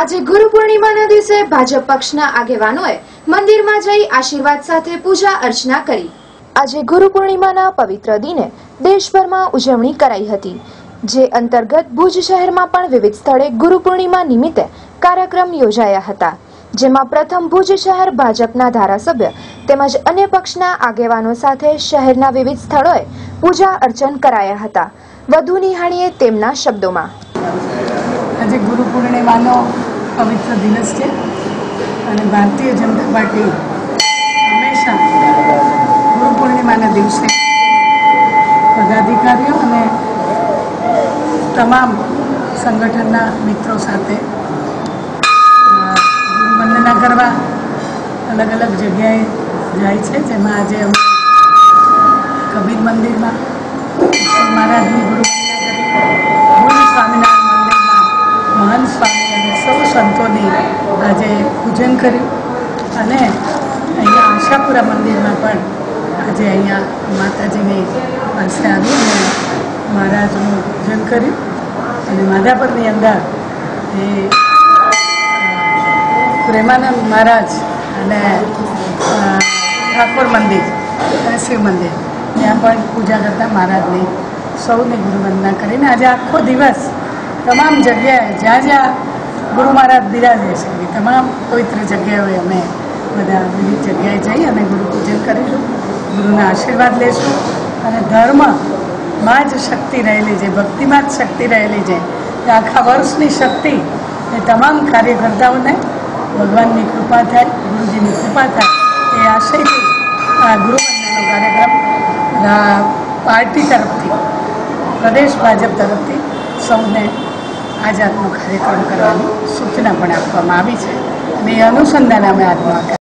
આજે ગુરુ પૂર્ણિમાના દિવસે ભાજપ પક્ષના આગેવાનોએ મંદિરમાં જઈ આશીર્વાદ સાથે પૂજા અર્ચના કરી. આજે ગુરુ પૂર્ણિમાના પવિત્ર દિને દેશભરમાં ઉજવણી કરાઈ હતી, જે અંતર્ગત ભુજ શહેરમાં પણ વિવિધ સ્થળે ગુરુ પૂર્ણિમા નિમિત્તે કાર્યક્રમ યોજાયા હતા, જેમાં પ્રથમ ભુજ શહેર ભાજપના ધારાસભ્ય તેમજ અન્ય પક્ષના આગેવાનો સાથે શહેરના વિવિધ સ્થળોએ પૂજા અર્ચન કરાયા હતા. વધુ નિહાળીએ તેમના શબ્દોમાં. આજે ગુરુ પૂર્ણિમાનો પવિત્ર દિવસ છે અને ભારતીય જનતા પાર્ટી હંમેશા ગુરુ પૂર્ણિમાના દિવસે પદાધિકારીઓ અને તમામ સંગઠનના મિત્રો સાથે વંદના કરવા અલગ અલગ જગ્યાએ જાય છે. જેમાં આજે અમે કબીર મંદિરમાં મહારાજની ગુરુ વંદના કરી ભુજ સ્વામિનારાયણ મંદિરમાં મહાન સ્વામી અને સૌ સંતોની આજે પૂજન કર્યું અને અહીંયા આશાપુરા મંદિરમાં પણ આજે અહીંયા માતાજીની પાસે આવીને મહારાજનું પૂજન કર્યું. અને માધાપરની અંદર એ પ્રેમાનંદ મહારાજ અને ઠાકોર મંદિર, અને શિવ મંદિર, ત્યાં પણ પૂજા કરતા મહારાજની સૌને ગુરુવંદના કરીને આજે આખો દિવસ તમામ જગ્યાએ જ્યાં જ્યાં ગુરુ મહારાજ બિરાજે છે. તમામ પવિત્ર જગ્યાઓએ અમે બધા વિવિધ જગ્યાએ જઈ અને ગુરુ પૂજન કરીશું, ગુરુના આશીર્વાદ લેશું અને ધર્મમાં જ શક્તિ રહેલી છે ભક્તિમાં જ શક્તિ રહેલી છે આખા વર્ષની શક્તિ એ તમામ કાર્યકર્તાઓને ભગવાનની કૃપા થાય, ગુરુજીની કૃપા થાય એ આશયથી આ ગુરુવંદનાનો કાર્યક્રમ પાર્ટી તરફથી, પ્રદેશ ભાજપ તરફથી સૌને આ જાતનો કાર્યક્રમ કરવાની સૂચના પણ આપવામાં આવી છે. અને અનુસંધાને અમે કાર્યક્રમ